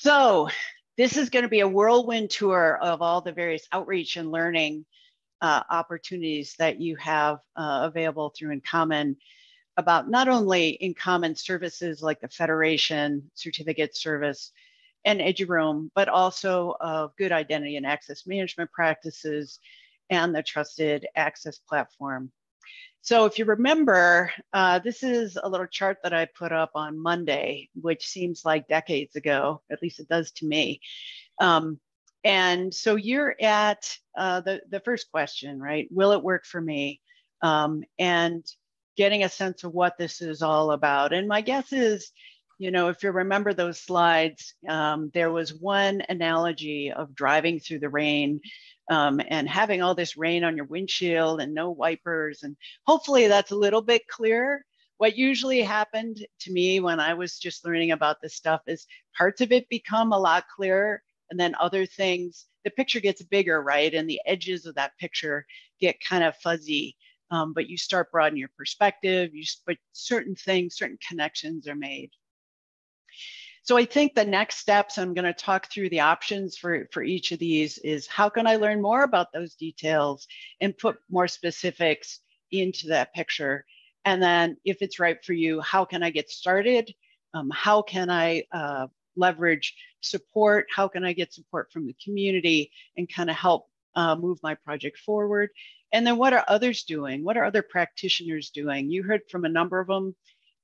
So this is going to be a whirlwind tour of all the various outreach and learning uh, opportunities that you have uh, available through InCommon about not only InCommon services like the Federation certificate service and EduRoam, but also of good identity and access management practices and the trusted access platform. So if you remember, uh, this is a little chart that I put up on Monday, which seems like decades ago, at least it does to me. Um, and so you're at uh, the, the first question, right? Will it work for me? Um, and getting a sense of what this is all about. And my guess is, you know, if you remember those slides, um, there was one analogy of driving through the rain um, and having all this rain on your windshield and no wipers. And hopefully that's a little bit clearer. What usually happened to me when I was just learning about this stuff is parts of it become a lot clearer and then other things, the picture gets bigger, right? And the edges of that picture get kind of fuzzy. Um, but you start broadening your perspective, you, but certain things, certain connections are made. So I think the next steps, I'm going to talk through the options for, for each of these is how can I learn more about those details and put more specifics into that picture? And then if it's right for you, how can I get started? Um, how can I uh, leverage support? How can I get support from the community and kind of help uh, move my project forward? And then what are others doing? What are other practitioners doing? You heard from a number of them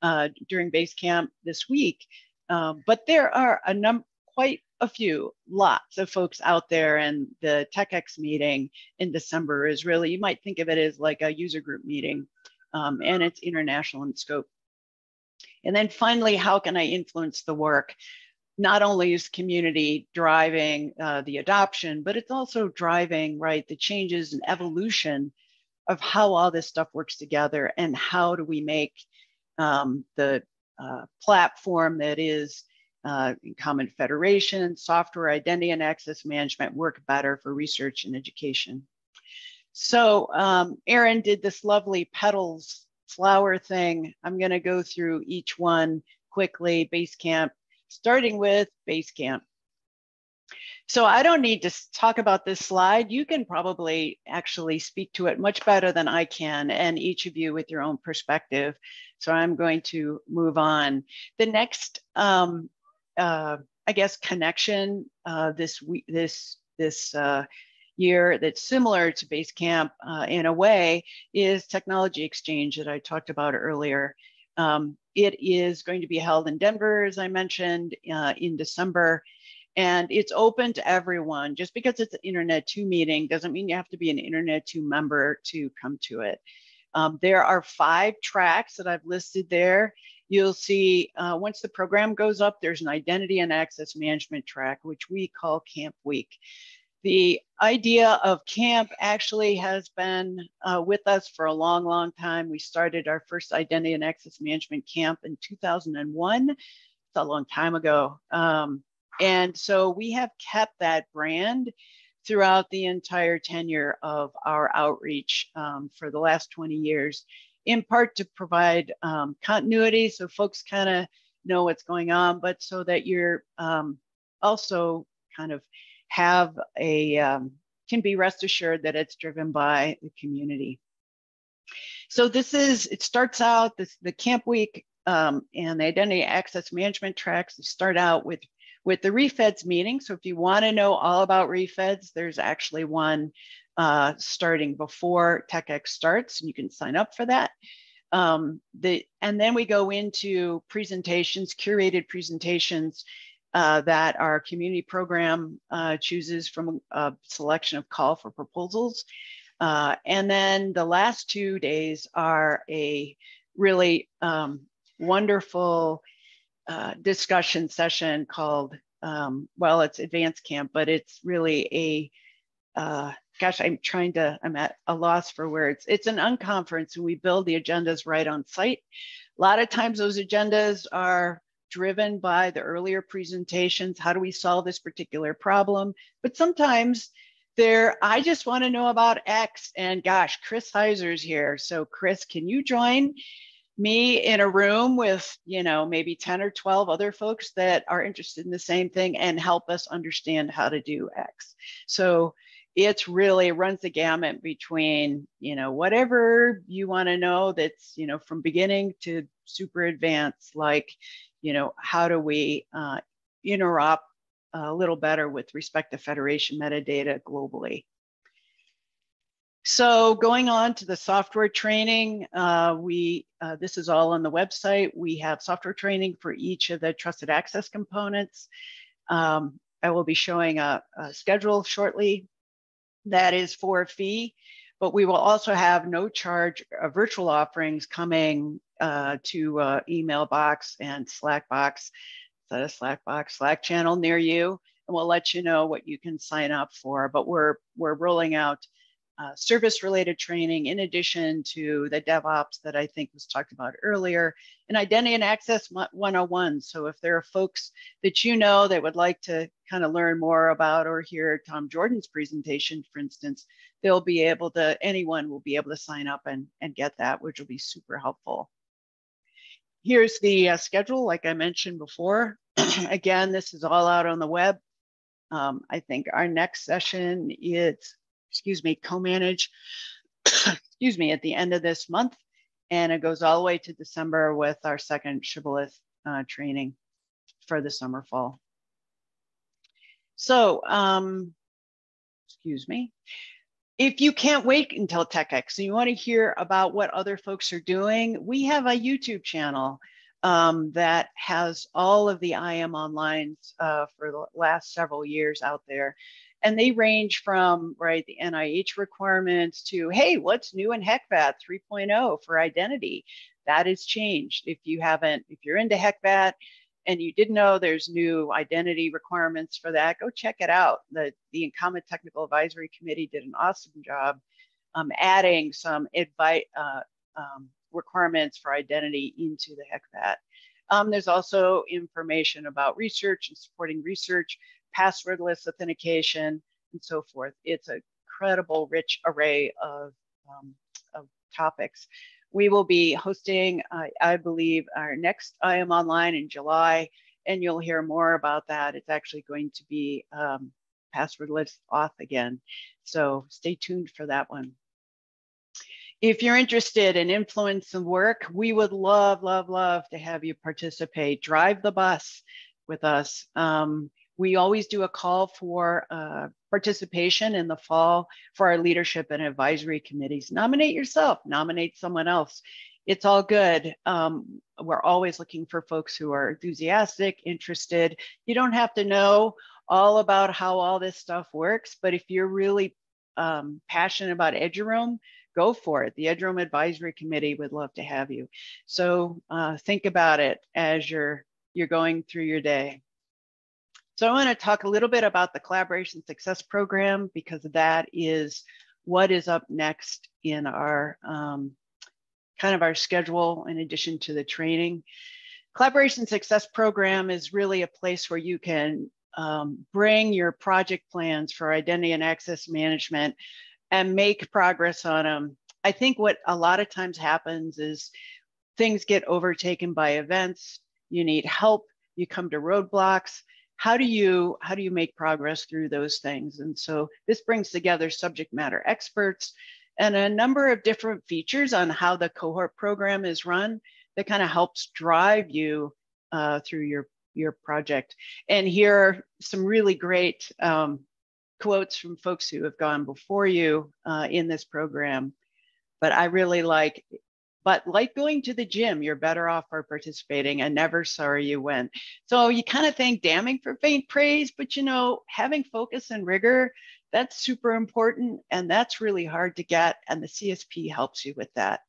uh, during Basecamp this week um, but there are a number, quite a few, lots of folks out there, and the TechEx meeting in December is really, you might think of it as like a user group meeting, um, and it's international in scope. And then finally, how can I influence the work? Not only is community driving uh, the adoption, but it's also driving, right, the changes and evolution of how all this stuff works together and how do we make um, the platform that is uh, Common Federation, software identity and access management work better for research and education. So um, Aaron did this lovely petals flower thing. I'm gonna go through each one quickly, Basecamp, starting with Basecamp. So I don't need to talk about this slide. You can probably actually speak to it much better than I can, and each of you with your own perspective. So I'm going to move on. The next, um, uh, I guess, connection uh, this week, this this uh, year that's similar to Basecamp uh, in a way is technology exchange that I talked about earlier. Um, it is going to be held in Denver, as I mentioned, uh, in December. And it's open to everyone. Just because it's an Internet 2 meeting doesn't mean you have to be an Internet 2 member to come to it. Um, there are five tracks that I've listed there. You'll see uh, once the program goes up, there's an identity and access management track, which we call Camp Week. The idea of camp actually has been uh, with us for a long, long time. We started our first identity and access management camp in 2001. It's a long time ago. Um, and so we have kept that brand throughout the entire tenure of our outreach um, for the last 20 years, in part to provide um, continuity so folks kind of know what's going on, but so that you're um, also kind of have a, um, can be rest assured that it's driven by the community. So this is, it starts out, this, the camp week um, and the identity access management tracks start out with with the refeds meeting. So if you want to know all about refeds, there's actually one uh, starting before TechEx starts, and you can sign up for that. Um, the, and then we go into presentations, curated presentations uh, that our community program uh, chooses from a selection of call for proposals. Uh, and then the last two days are a really um, wonderful uh, discussion session called, um, well, it's advanced camp, but it's really a, uh, gosh, I'm trying to, I'm at a loss for words. It's an unconference and we build the agendas right on site. A lot of times those agendas are driven by the earlier presentations. How do we solve this particular problem? But sometimes there, I just want to know about X and gosh, Chris Hyzer's here. So Chris, can you join? Me in a room with, you know, maybe 10 or 12 other folks that are interested in the same thing and help us understand how to do X. So it's really runs the gamut between, you know, whatever you want to know that's, you know, from beginning to super advanced, like, you know, how do we uh, interop a little better with respect to federation metadata globally. So going on to the software training, uh, we uh, this is all on the website. We have software training for each of the trusted access components. Um, I will be showing a, a, schedule shortly that is for a fee, but we will also have no charge uh, virtual offerings coming uh, to uh, email box and Slack box. That a Slack box, Slack channel near you? And we'll let you know what you can sign up for. But we're we're rolling out uh, service related training in addition to the DevOps that I think was talked about earlier and identity and access 101. So if there are folks that you know that would like to kind of learn more about or hear Tom Jordan's presentation, for instance, they'll be able to, anyone will be able to sign up and, and get that, which will be super helpful. Here's the uh, schedule, like I mentioned before. Again, this is all out on the web. Um, I think our next session is excuse me, COmanage, excuse me, at the end of this month. And it goes all the way to December with our second Shibboleth uh, training for the summer fall. So, um, excuse me. If you can't wait until TechEx and you want to hear about what other folks are doing, we have a YouTube channel um, that has all of the IAM Online uh, for the last several years out there and they range from right the NIH requirements to hey, what's new in HECVAT 3.0 for identity? That has changed. If you haven't, if you're into HECVAT and you didn't know there's new identity requirements for that, go check it out. The the InCommon Technical Advisory Committee did an awesome job um, adding some advice. Uh, um, requirements for identity into the HECVAT. Um, there's also information about research and supporting research passwordless authentication, and so forth. It's a credible, rich array of, um, of topics. We will be hosting, uh, I believe, our next IAM Online in July, and you'll hear more about that. It's actually going to be um, passwordless auth again. So stay tuned for that one. If you're interested in influence and work, we would love, love, love to have you participate. Drive the bus with us. Um, we always do a call for uh, participation in the fall for our leadership and advisory committees. Nominate yourself, nominate someone else. It's all good. Um, we're always looking for folks who are enthusiastic, interested. You don't have to know all about how all this stuff works, but if you're really um, passionate about Eduroam, go for it. The Eduroam Advisory Committee would love to have you. So uh, think about it as you're you're going through your day. So I want to talk a little bit about the Collaboration Success Program because that is what is up next in our um, kind of our schedule in addition to the training. Collaboration Success Program is really a place where you can um, bring your project plans for identity and access management and make progress on them. I think what a lot of times happens is things get overtaken by events, you need help, you come to roadblocks, how do you how do you make progress through those things? And so this brings together subject matter experts and a number of different features on how the cohort program is run that kind of helps drive you uh, through your your project. And here are some really great um, quotes from folks who have gone before you uh, in this program. But i really like but like going to the gym, you're better off for participating and never sorry you went. So you kind of think damning for faint praise, but you know, having focus and rigor, that's super important. And that's really hard to get. And the CSP helps you with that.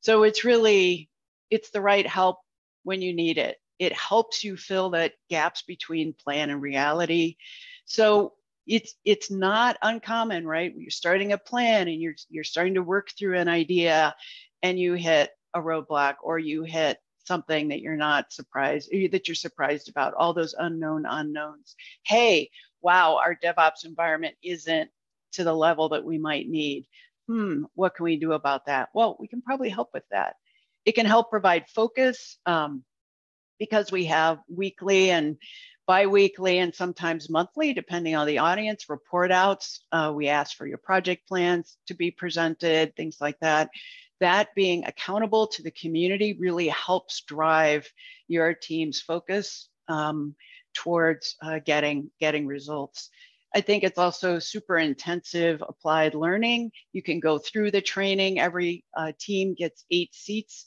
So it's really, it's the right help when you need it. It helps you fill that gaps between plan and reality. So it's it's not uncommon, right? You're starting a plan and you're you're starting to work through an idea and you hit a roadblock or you hit something that you're not surprised that you're surprised about all those unknown unknowns hey wow our devops environment isn't to the level that we might need hmm what can we do about that well we can probably help with that It can help provide focus um, because we have weekly and biweekly and sometimes monthly, depending on the audience, report outs. Uh, we ask for your project plans to be presented, things like that. That being accountable to the community really helps drive your team's focus um, towards uh, getting, getting results. I think it's also super intensive applied learning. You can go through the training. Every uh, team gets eight seats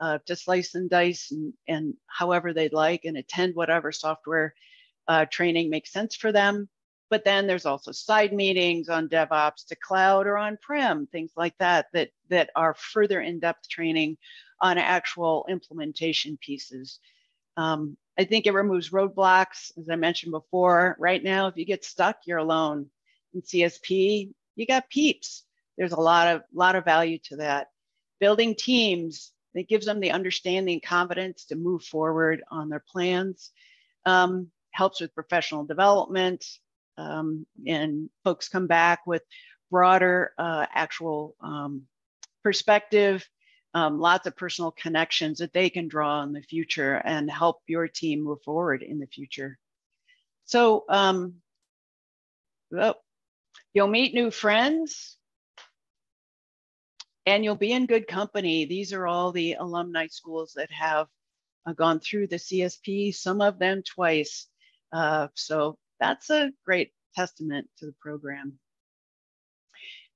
uh, to slice and dice and, and however they'd like and attend whatever software uh, training makes sense for them. But then there's also side meetings on DevOps to cloud or on-prem, things like that, that, that are further in-depth training on actual implementation pieces. Um, I think it removes roadblocks, as I mentioned before. Right now, if you get stuck, you're alone. In CSP, you got peeps. There's a lot of lot of value to that. Building teams that gives them the understanding, confidence to move forward on their plans. Um, helps with professional development, um, and folks come back with broader uh, actual um, perspective um, lots of personal connections that they can draw in the future and help your team move forward in the future. So um, well, you'll meet new friends and you'll be in good company. These are all the alumni schools that have uh, gone through the CSP, some of them twice. Uh, so that's a great testament to the program.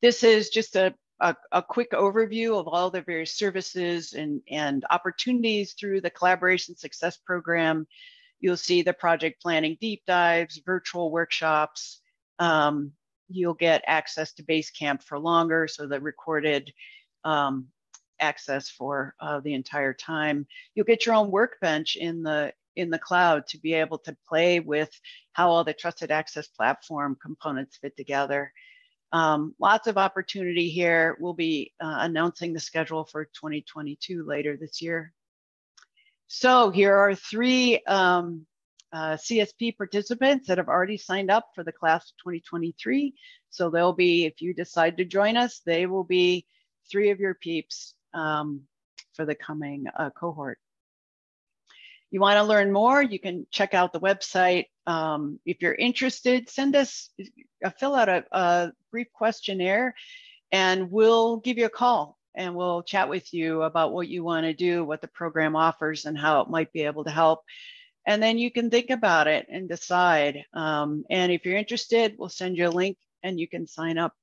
This is just a a, a, quick overview of all the various services and, and opportunities through the Collaboration Success Program. You'll see the project planning deep dives, virtual workshops. Um, you'll get access to Basecamp for longer, so the recorded um, access for uh, the entire time. You'll get your own workbench in the in the cloud to be able to play with how all the trusted access platform components fit together. Um, lots of opportunity here. We'll be uh, announcing the schedule for 2022 later this year. So here are three um, uh, CSP participants that have already signed up for the class of 2023. So they'll be, if you decide to join us, they will be three of your peeps um, for the coming uh, cohort. You want to learn more, you can check out the website. Um, if you're interested, send us, uh, fill out a, a brief questionnaire and we'll give you a call and we'll chat with you about what you want to do, what the program offers, and how it might be able to help. And then you can think about it and decide. Um, and if you're interested, we'll send you a link and you can sign up.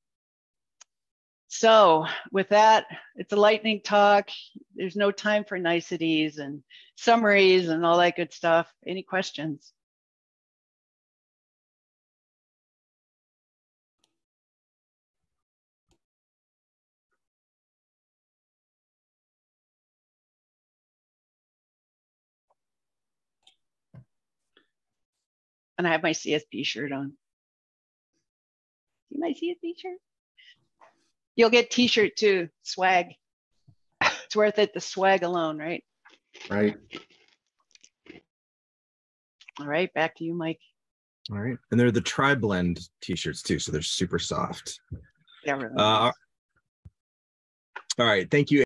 So with that, it's a lightning talk. There's no time for niceties and summaries and all that good stuff. Any questions? and I have my CSP shirt on. See my CSP shirt? You'll get t-shirt too, swag. It's worth it, the swag alone, right? Right. All right, back to you, Mike. All right. And they're the tri blend t-shirts too, so they're super soft. Yeah, really uh, all right. Thank you.